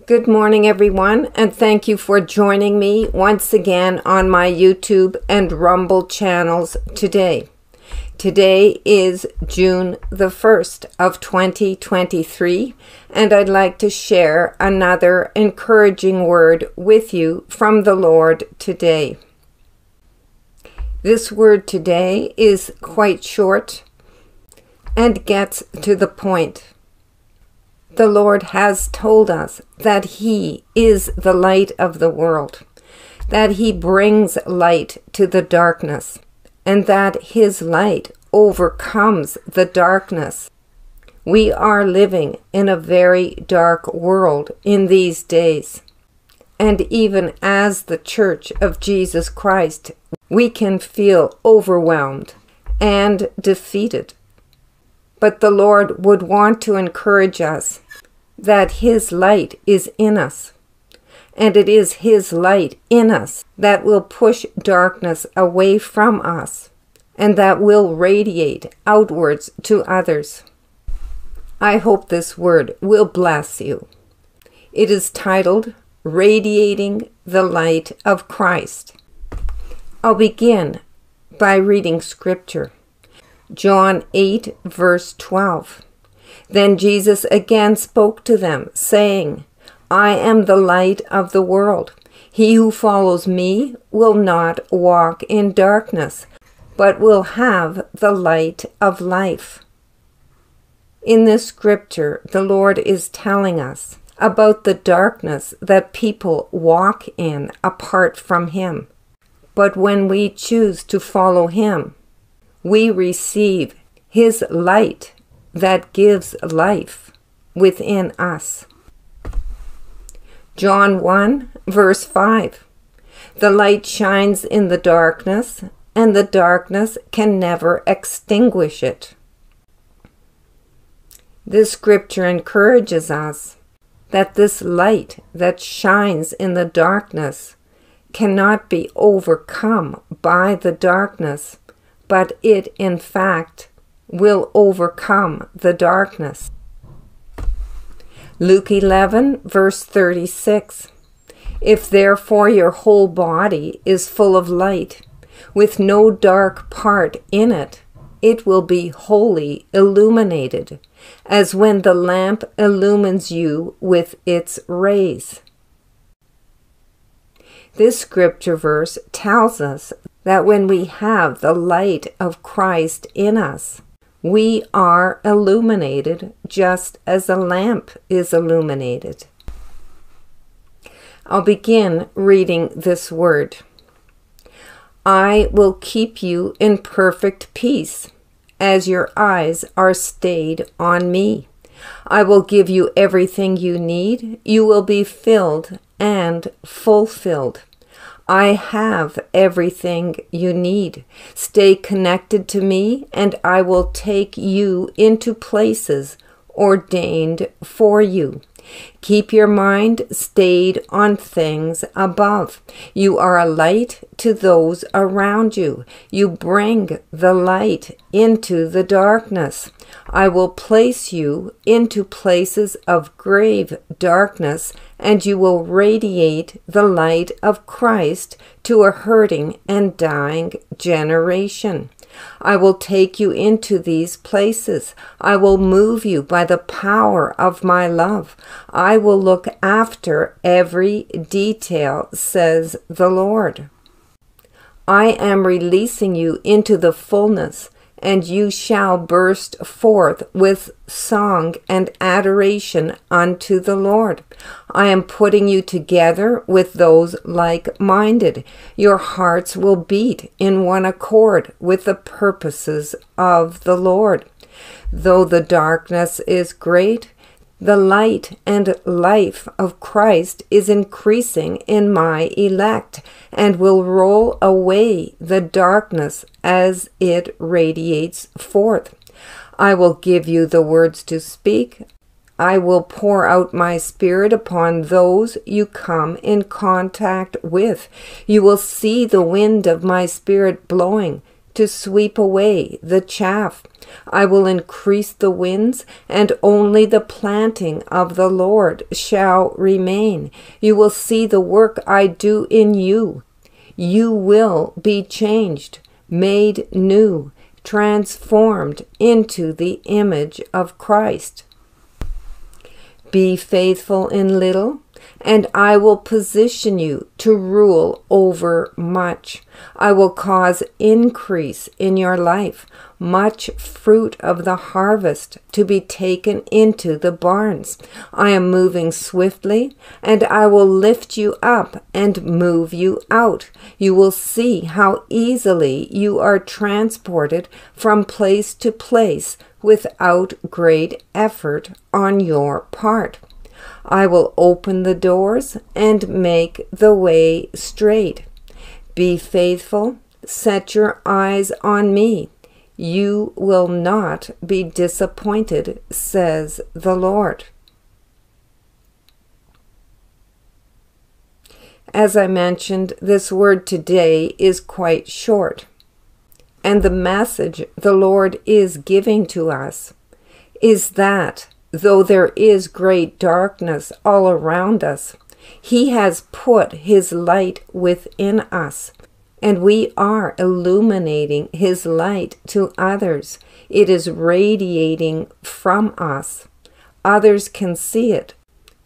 Good morning, everyone, and thank you for joining me once again on my YouTube and Rumble channels today. Today is June the 1st of 2023, and I'd like to share another encouraging word with you from the Lord today. This word today is quite short and gets to the point. The Lord has told us that He is the light of the world, that He brings light to the darkness, and that His light overcomes the darkness. We are living in a very dark world in these days. And even as the Church of Jesus Christ, we can feel overwhelmed and defeated. But the Lord would want to encourage us that His light is in us. And it is His light in us that will push darkness away from us and that will radiate outwards to others. I hope this word will bless you. It is titled Radiating the Light of Christ. I'll begin by reading scripture. John 8, verse 12. Then Jesus again spoke to them, saying, I am the light of the world. He who follows me will not walk in darkness, but will have the light of life. In this scripture, the Lord is telling us about the darkness that people walk in apart from Him. But when we choose to follow Him, we receive His light that gives life within us. John 1, verse 5 The light shines in the darkness, and the darkness can never extinguish it. This scripture encourages us that this light that shines in the darkness cannot be overcome by the darkness, but it in fact will overcome the darkness. Luke 11, verse 36. If therefore your whole body is full of light, with no dark part in it, it will be wholly illuminated, as when the lamp illumines you with its rays. This scripture verse tells us that when we have the light of Christ in us, we are illuminated just as a lamp is illuminated. I'll begin reading this word. I will keep you in perfect peace as your eyes are stayed on me. I will give you everything you need. You will be filled and fulfilled. I have everything you need. Stay connected to me, and I will take you into places ordained for you. Keep your mind stayed on things above. You are a light to those around you. You bring the light into the darkness. I will place you into places of grave darkness, and you will radiate the light of Christ to a hurting and dying generation. I will take you into these places. I will move you by the power of my love. I will look after every detail, says the Lord. I am releasing you into the fullness and you shall burst forth with song and adoration unto the Lord. I am putting you together with those like minded. Your hearts will beat in one accord with the purposes of the Lord. Though the darkness is great, the light and life of Christ is increasing in my elect and will roll away the darkness as it radiates forth. I will give you the words to speak. I will pour out my spirit upon those you come in contact with. You will see the wind of my spirit blowing to sweep away the chaff. I will increase the winds, and only the planting of the Lord shall remain. You will see the work I do in you. You will be changed, made new, transformed into the image of Christ. Be faithful in little, and I will position you to rule over much. I will cause increase in your life, much fruit of the harvest to be taken into the barns. I am moving swiftly, and I will lift you up and move you out. You will see how easily you are transported from place to place without great effort on your part. I will open the doors and make the way straight. Be faithful, set your eyes on me. You will not be disappointed, says the Lord. As I mentioned, this word today is quite short. And the message the Lord is giving to us is that though there is great darkness all around us, He has put His light within us, and we are illuminating His light to others. It is radiating from us. Others can see it,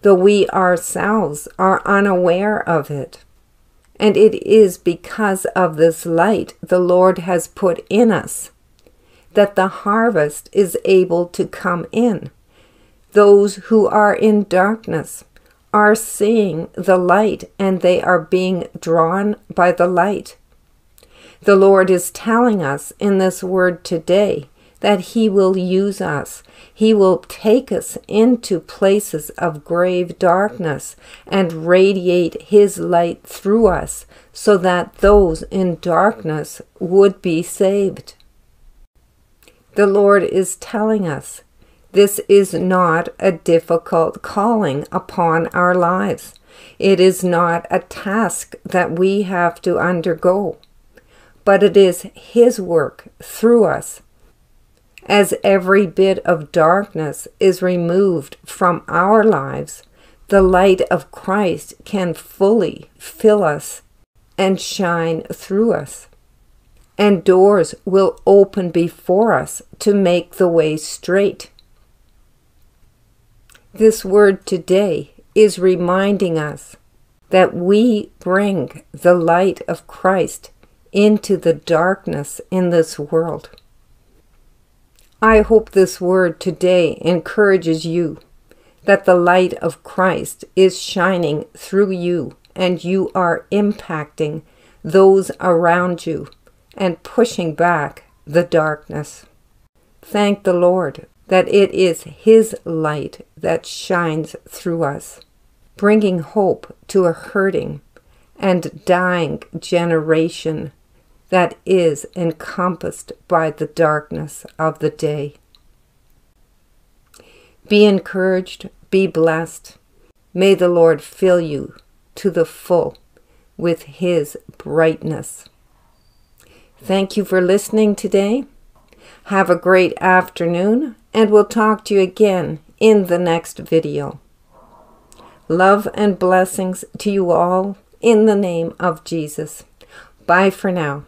though we ourselves are unaware of it. And it is because of this light the Lord has put in us that the harvest is able to come in. Those who are in darkness are seeing the light and they are being drawn by the light. The Lord is telling us in this word today that He will use us. He will take us into places of grave darkness and radiate His light through us so that those in darkness would be saved. The Lord is telling us this is not a difficult calling upon our lives. It is not a task that we have to undergo, but it is His work through us. As every bit of darkness is removed from our lives, the light of Christ can fully fill us and shine through us. And doors will open before us to make the way straight. This word today is reminding us that we bring the light of Christ into the darkness in this world. I hope this word today encourages you that the light of Christ is shining through you and you are impacting those around you and pushing back the darkness. Thank the Lord that it is His light that shines through us, bringing hope to a hurting and dying generation that is encompassed by the darkness of the day. Be encouraged, be blessed. May the Lord fill you to the full with His brightness. Thank you for listening today. Have a great afternoon and we'll talk to you again in the next video. Love and blessings to you all in the name of Jesus. Bye for now.